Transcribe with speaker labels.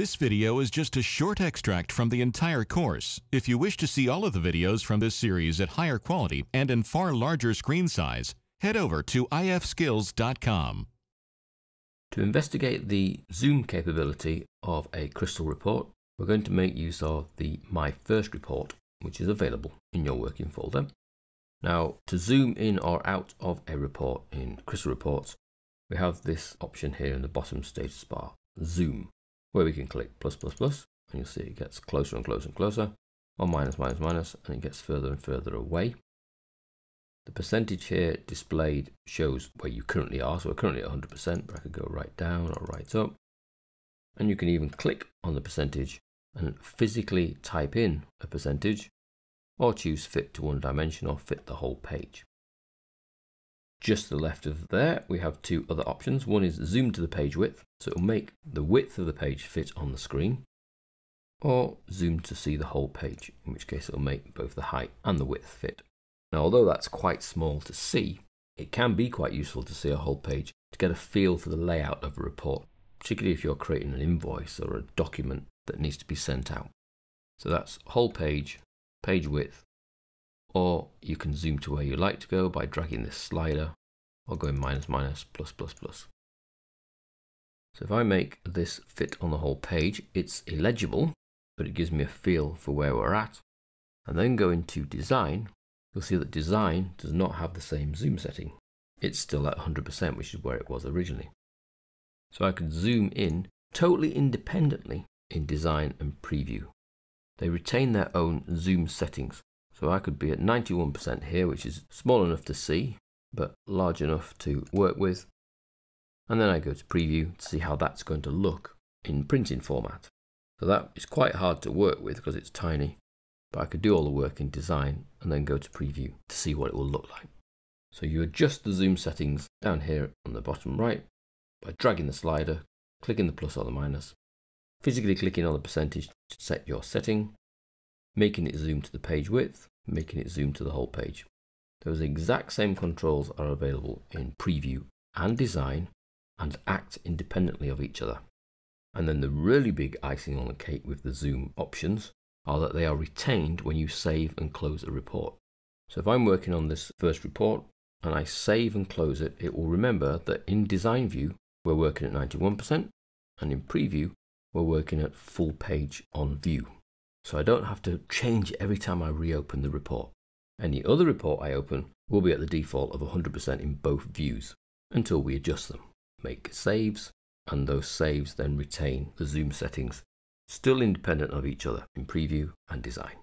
Speaker 1: This video is just a short extract from the entire course. If you wish to see all of the videos from this series at higher quality and in far larger screen size, head over to ifskills.com.
Speaker 2: To investigate the zoom capability of a crystal report, we're going to make use of the My First report, which is available in your working folder. Now, to zoom in or out of a report in Crystal Reports, we have this option here in the bottom status bar, Zoom, where we can click plus plus plus, and you'll see it gets closer and closer and closer, or minus minus minus, and it gets further and further away. The percentage here displayed shows where you currently are, so we're currently at 100%, but I could go right down or right up. And you can even click on the percentage and physically type in a percentage or choose fit to one dimension or fit the whole page. Just to the left of there, we have two other options. One is zoom to the page width, so it'll make the width of the page fit on the screen, or zoom to see the whole page, in which case it'll make both the height and the width fit. Now, although that's quite small to see, it can be quite useful to see a whole page to get a feel for the layout of a report, particularly if you're creating an invoice or a document that needs to be sent out. So that's whole page, page width, or you can zoom to where you like to go by dragging this slider or going minus minus plus plus plus. So if I make this fit on the whole page, it's illegible, but it gives me a feel for where we're at. And then go into design, you'll see that design does not have the same zoom setting. It's still at 100%, which is where it was originally. So I could zoom in totally independently in design and preview. They retain their own zoom settings. So I could be at 91% here, which is small enough to see, but large enough to work with. And then I go to preview to see how that's going to look in printing format. So that is quite hard to work with because it's tiny, but I could do all the work in design and then go to preview to see what it will look like. So you adjust the zoom settings down here on the bottom right by dragging the slider, clicking the plus or the minus, physically clicking on the percentage to set your setting, making it zoom to the page width, making it zoom to the whole page. Those exact same controls are available in preview and design and act independently of each other. And then the really big icing on the cake with the zoom options are that they are retained when you save and close a report. So if I'm working on this first report and I save and close it, it will remember that in design view, we're working at 91% and in preview, we're working at full page on view. So I don't have to change every time I reopen the report. Any other report I open will be at the default of 100% in both views until we adjust them. Make saves, and those saves then retain the zoom settings, still independent of each other in preview and design.